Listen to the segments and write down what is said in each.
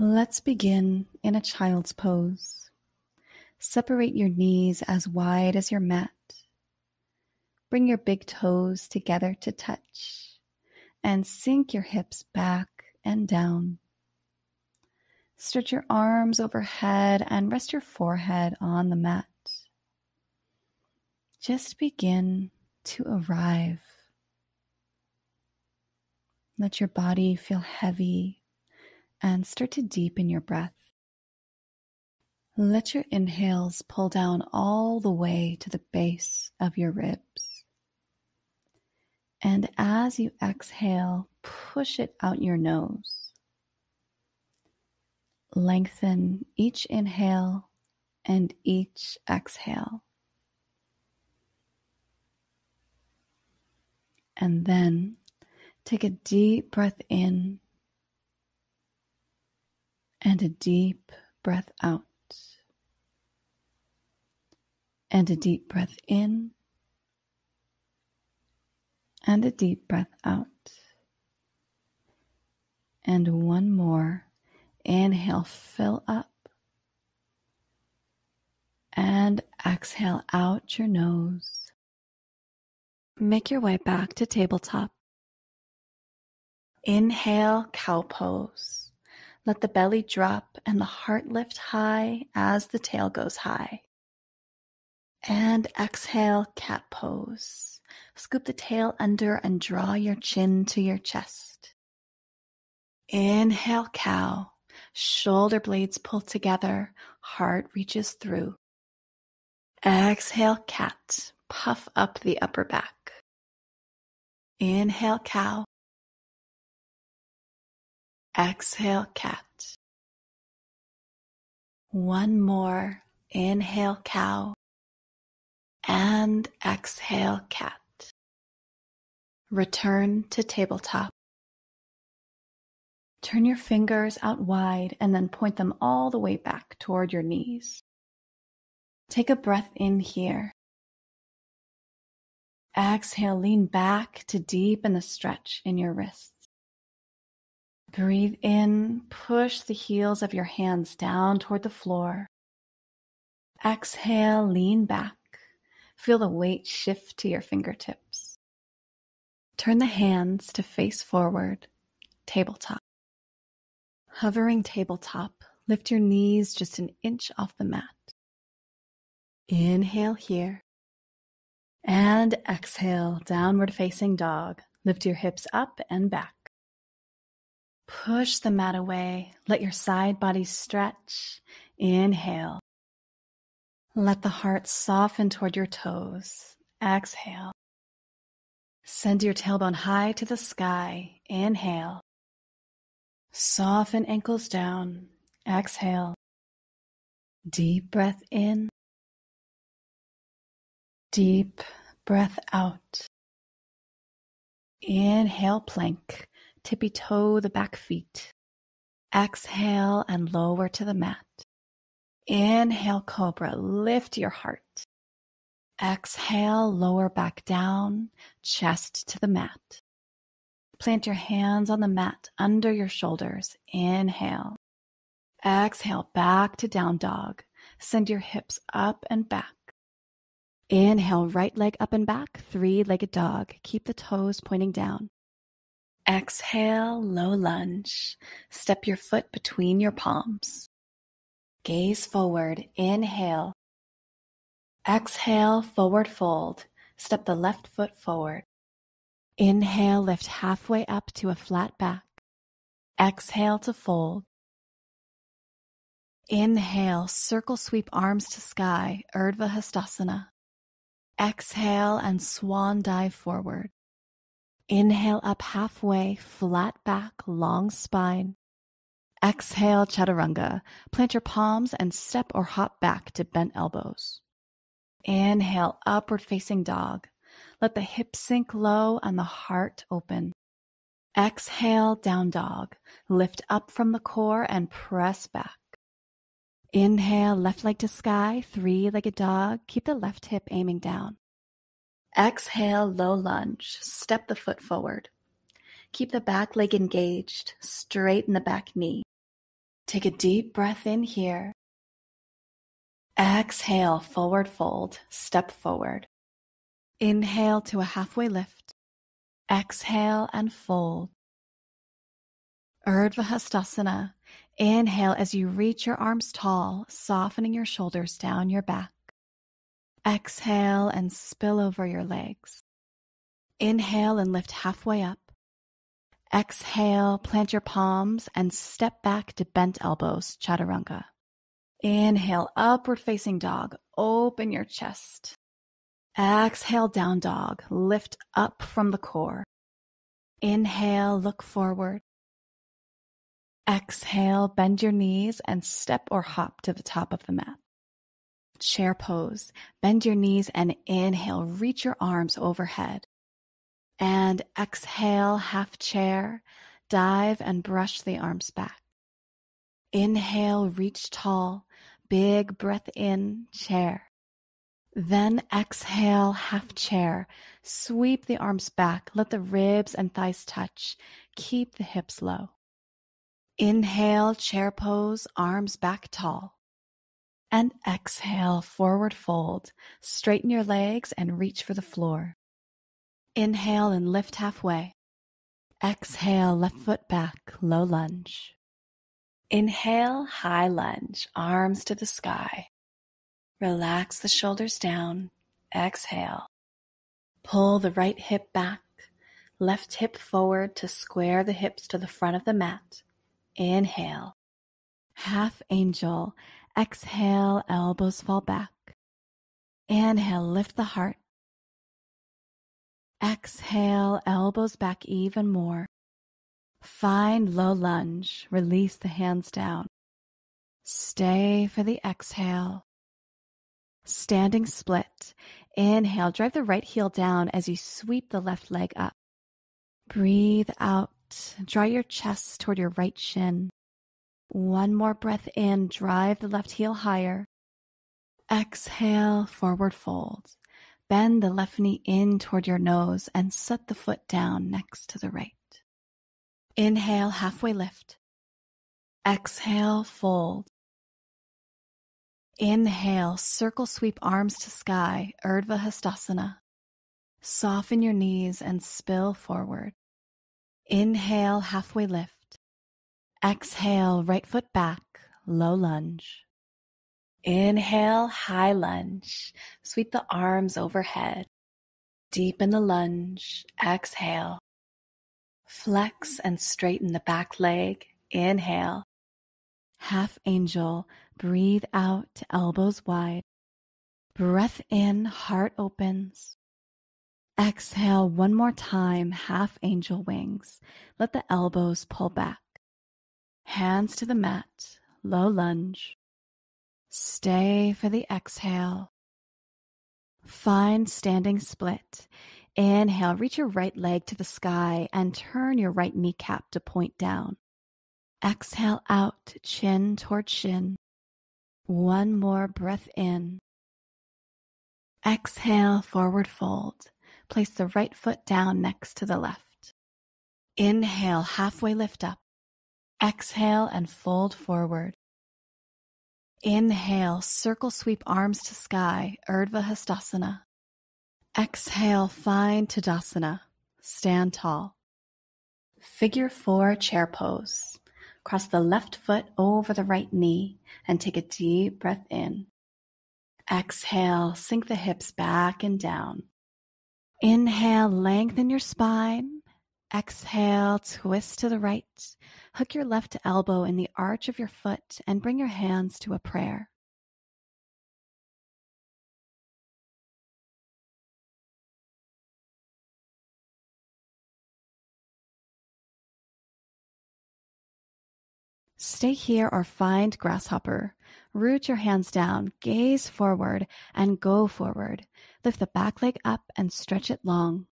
Let's begin in a child's pose. Separate your knees as wide as your mat. Bring your big toes together to touch and sink your hips back and down. Stretch your arms overhead and rest your forehead on the mat. Just begin to arrive. Let your body feel heavy and start to deepen your breath. Let your inhales pull down all the way to the base of your ribs. And as you exhale, push it out your nose. Lengthen each inhale and each exhale. And then take a deep breath in and a deep breath out. And a deep breath in and a deep breath out. And one more. Inhale, fill up. And exhale out your nose. Make your way back to tabletop. Inhale, cow pose. Let the belly drop and the heart lift high as the tail goes high. And exhale, cat pose. Scoop the tail under and draw your chin to your chest. Inhale, cow. Shoulder blades pull together, heart reaches through. Exhale, cat. Puff up the upper back. Inhale, cow. Exhale, cat. One more. Inhale, cow. And exhale, cat. Return to tabletop. Turn your fingers out wide and then point them all the way back toward your knees. Take a breath in here. Exhale, lean back to deepen the stretch in your wrists. Breathe in, push the heels of your hands down toward the floor. Exhale, lean back. Feel the weight shift to your fingertips. Turn the hands to face forward, tabletop. Hovering tabletop, lift your knees just an inch off the mat. Inhale here. And exhale, downward facing dog. Lift your hips up and back. Push the mat away. Let your side body stretch. Inhale. Let the heart soften toward your toes. Exhale. Send your tailbone high to the sky. Inhale. Soften ankles down. Exhale. Deep breath in. Deep breath out. Inhale, plank. Tippy toe the back feet. Exhale and lower to the mat. Inhale, cobra. Lift your heart. Exhale, lower back down, chest to the mat. Plant your hands on the mat under your shoulders. Inhale. Exhale, back to down dog. Send your hips up and back. Inhale, right leg up and back, three legged dog. Keep the toes pointing down. Exhale, low lunge. Step your foot between your palms. Gaze forward. Inhale. Exhale, forward fold. Step the left foot forward. Inhale, lift halfway up to a flat back. Exhale to fold. Inhale, circle sweep arms to sky, Urdhva Hastasana. Exhale and swan dive forward. Inhale up halfway, flat back, long spine. Exhale, chaturanga. Plant your palms and step or hop back to bent elbows. Inhale, upward facing dog. Let the hips sink low and the heart open. Exhale, down dog. Lift up from the core and press back. Inhale, left leg to sky, three legged dog. Keep the left hip aiming down. Exhale, low lunge. Step the foot forward. Keep the back leg engaged. Straighten the back knee. Take a deep breath in here. Exhale, forward fold, step forward. Inhale to a halfway lift. Exhale and fold. Urdhva Hastasana. Inhale as you reach your arms tall, softening your shoulders down your back. Exhale and spill over your legs. Inhale and lift halfway up. Exhale, plant your palms and step back to bent elbows, chaturanga. Inhale, upward facing dog. Open your chest. Exhale, down dog. Lift up from the core. Inhale, look forward. Exhale, bend your knees and step or hop to the top of the mat. Chair pose. Bend your knees and inhale, reach your arms overhead. And exhale, half chair. Dive and brush the arms back. Inhale, reach tall. Big breath in, chair. Then exhale, half chair. Sweep the arms back. Let the ribs and thighs touch. Keep the hips low. Inhale, chair pose, arms back tall. And exhale, forward fold. Straighten your legs and reach for the floor. Inhale and lift halfway. Exhale, left foot back, low lunge. Inhale, high lunge, arms to the sky. Relax the shoulders down. Exhale. Pull the right hip back, left hip forward to square the hips to the front of the mat. Inhale. Half angel. Exhale, elbows fall back. Inhale, lift the heart. Exhale, elbows back even more. Find low lunge. Release the hands down. Stay for the exhale. Standing split. Inhale, drive the right heel down as you sweep the left leg up. Breathe out. Draw your chest toward your right shin. One more breath in. Drive the left heel higher. Exhale, forward fold. Bend the left knee in toward your nose and set the foot down next to the right. Inhale, halfway lift. Exhale, fold. Inhale, circle sweep arms to sky, Urdhva Hastasana. Soften your knees and spill forward. Inhale, halfway lift. Exhale, right foot back, low lunge. Inhale, high lunge. Sweep the arms overhead. Deepen the lunge. Exhale. Flex and straighten the back leg. Inhale. Half angel. Breathe out, elbows wide. Breath in, heart opens. Exhale one more time, half angel wings. Let the elbows pull back. Hands to the mat, low lunge. Stay for the exhale. Find standing split. Inhale, reach your right leg to the sky and turn your right kneecap to point down. Exhale out, chin toward shin. One more breath in. Exhale, forward fold. Place the right foot down next to the left. Inhale, halfway lift up. Exhale and fold forward. Inhale, circle sweep arms to sky, Urdhva Hastasana. Exhale, find Tadasana. Stand tall. Figure four chair pose. Cross the left foot over the right knee and take a deep breath in. Exhale, sink the hips back and down. Inhale, lengthen your spine. Exhale, twist to the right. Hook your left elbow in the arch of your foot and bring your hands to a prayer. Stay here or find grasshopper. Root your hands down, gaze forward, and go forward. Lift the back leg up and stretch it long.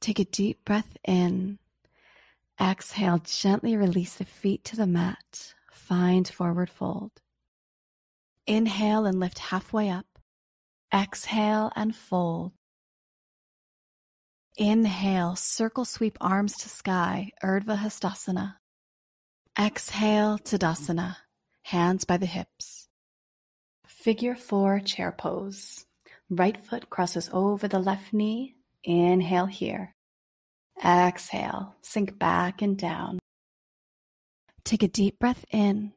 Take a deep breath in. Exhale, gently release the feet to the mat. Find forward fold. Inhale and lift halfway up. Exhale and fold. Inhale, circle sweep arms to sky, Urdhva Hastasana. Exhale, Tadasana, hands by the hips. Figure four chair pose. Right foot crosses over the left knee. Inhale here. Exhale, sink back and down. Take a deep breath in.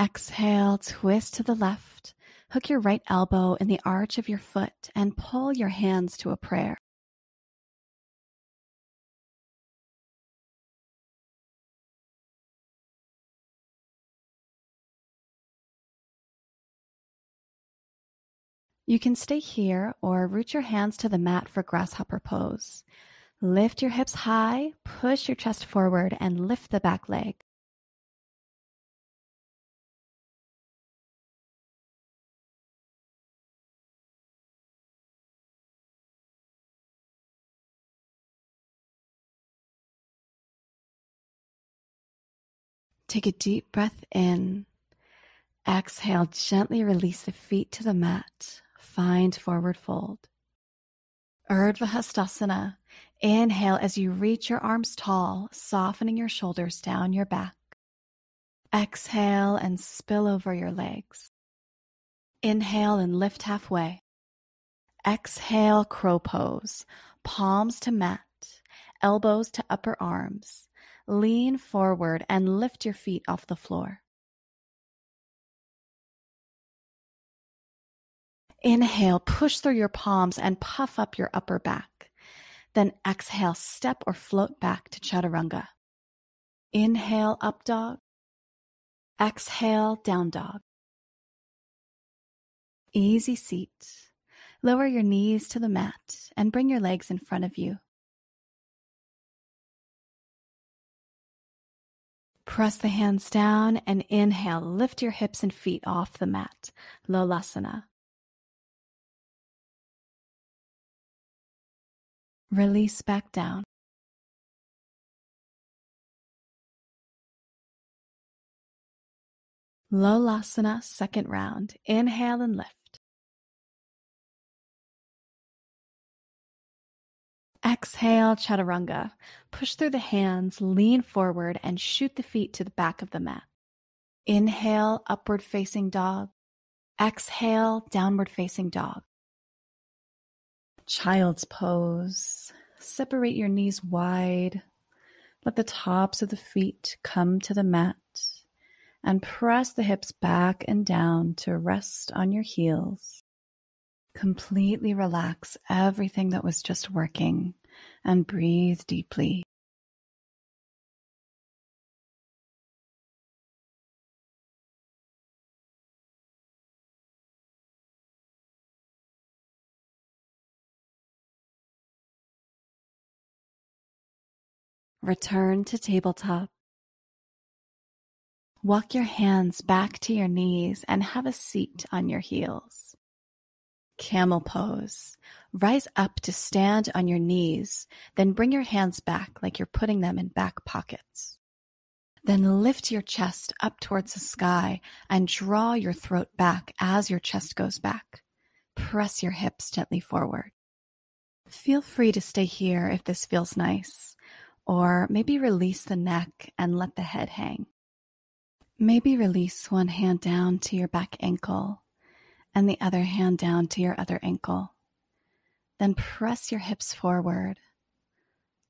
Exhale, twist to the left. Hook your right elbow in the arch of your foot and pull your hands to a prayer. You can stay here or root your hands to the mat for grasshopper pose. Lift your hips high, push your chest forward, and lift the back leg. Take a deep breath in. Exhale, gently release the feet to the mat. Find forward fold. Urdhva Hastasana. Inhale as you reach your arms tall, softening your shoulders down your back. Exhale and spill over your legs. Inhale and lift halfway. Exhale, crow pose. Palms to mat, elbows to upper arms. Lean forward and lift your feet off the floor. Inhale, push through your palms and puff up your upper back. Then exhale, step or float back to chaturanga. Inhale, up dog. Exhale, down dog. Easy seat. Lower your knees to the mat and bring your legs in front of you. Press the hands down and inhale. Lift your hips and feet off the mat. Lolasana. Release back down. Lolasana, second round. Inhale and lift. Exhale, chaturanga. Push through the hands, lean forward, and shoot the feet to the back of the mat. Inhale, upward facing dog. Exhale, downward facing dog. Child's pose. Separate your knees wide. Let the tops of the feet come to the mat and press the hips back and down to rest on your heels. Completely relax everything that was just working and breathe deeply. Return to tabletop. Walk your hands back to your knees and have a seat on your heels. Camel pose. Rise up to stand on your knees, then bring your hands back like you're putting them in back pockets. Then lift your chest up towards the sky and draw your throat back as your chest goes back. Press your hips gently forward. Feel free to stay here if this feels nice or maybe release the neck and let the head hang. Maybe release one hand down to your back ankle and the other hand down to your other ankle. Then press your hips forward.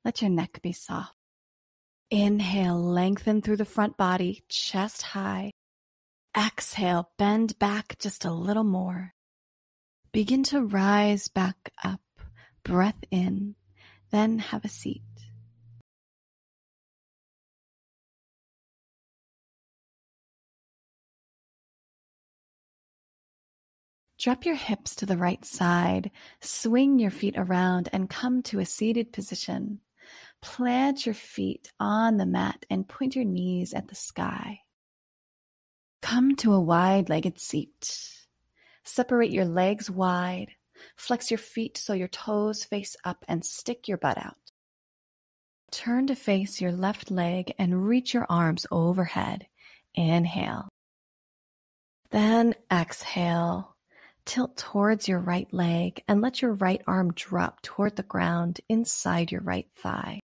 Let your neck be soft. Inhale, lengthen through the front body, chest high. Exhale, bend back just a little more. Begin to rise back up. Breath in, then have a seat. Drop your hips to the right side, swing your feet around, and come to a seated position. Plant your feet on the mat and point your knees at the sky. Come to a wide legged seat. Separate your legs wide. Flex your feet so your toes face up and stick your butt out. Turn to face your left leg and reach your arms overhead. Inhale. Then exhale. Tilt towards your right leg and let your right arm drop toward the ground inside your right thigh.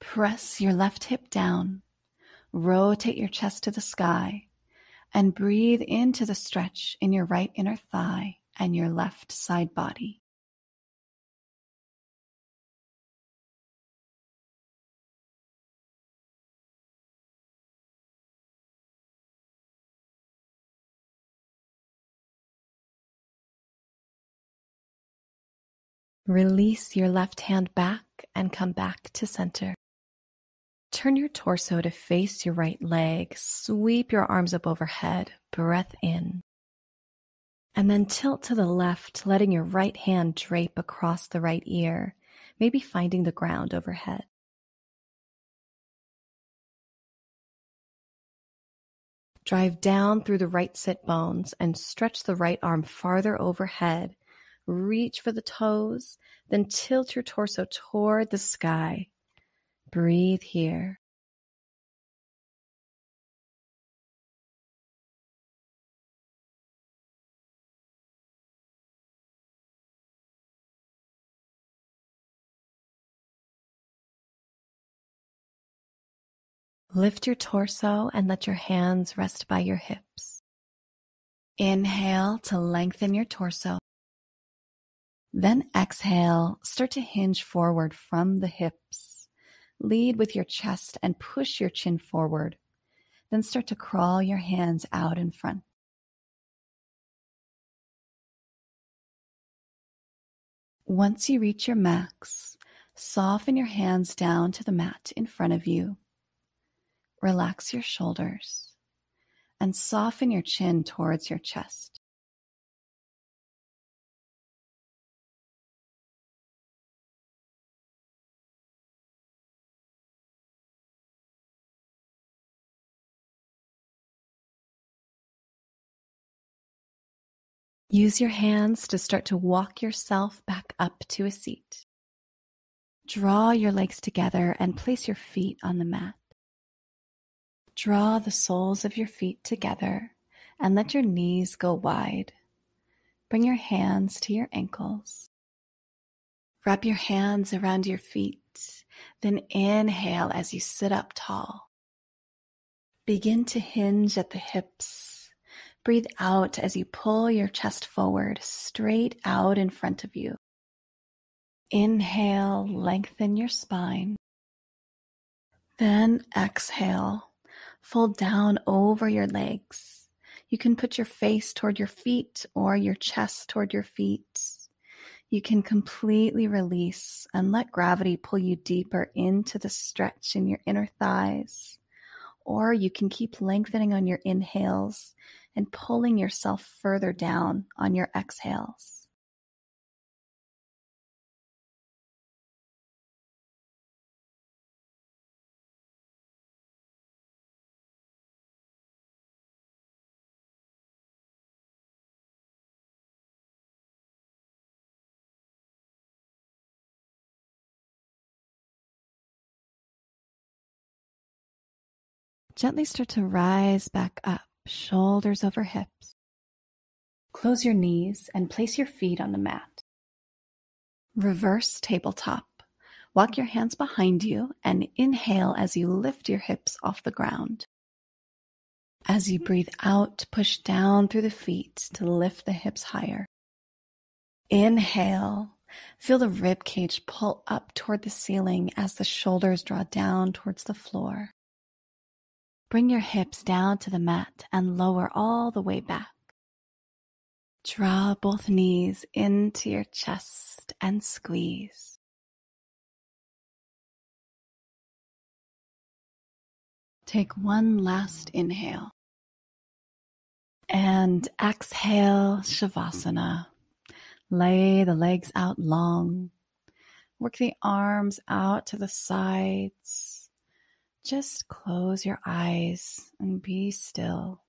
Press your left hip down. Rotate your chest to the sky and breathe into the stretch in your right inner thigh and your left side body. Release your left hand back and come back to center. Turn your torso to face your right leg. Sweep your arms up overhead. Breath in. And then tilt to the left, letting your right hand drape across the right ear, maybe finding the ground overhead. Drive down through the right sit bones and stretch the right arm farther overhead Reach for the toes, then tilt your torso toward the sky. Breathe here. Lift your torso and let your hands rest by your hips. Inhale to lengthen your torso. Then exhale, start to hinge forward from the hips. Lead with your chest and push your chin forward. Then start to crawl your hands out in front. Once you reach your max, soften your hands down to the mat in front of you. Relax your shoulders and soften your chin towards your chest. Use your hands to start to walk yourself back up to a seat. Draw your legs together and place your feet on the mat. Draw the soles of your feet together and let your knees go wide. Bring your hands to your ankles. Wrap your hands around your feet. Then inhale as you sit up tall. Begin to hinge at the hips Breathe out as you pull your chest forward, straight out in front of you. Inhale, lengthen your spine. Then exhale, fold down over your legs. You can put your face toward your feet or your chest toward your feet. You can completely release and let gravity pull you deeper into the stretch in your inner thighs. Or you can keep lengthening on your inhales and pulling yourself further down on your exhales. Gently start to rise back up shoulders over hips. Close your knees and place your feet on the mat. Reverse tabletop. Walk your hands behind you and inhale as you lift your hips off the ground. As you breathe out, push down through the feet to lift the hips higher. Inhale. Feel the rib cage pull up toward the ceiling as the shoulders draw down towards the floor. Bring your hips down to the mat and lower all the way back. Draw both knees into your chest and squeeze. Take one last inhale. And exhale, Shavasana. Lay the legs out long. Work the arms out to the sides just close your eyes and be still.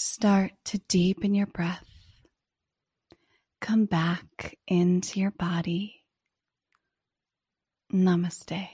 Start to deepen your breath. Come back into your body. Namaste.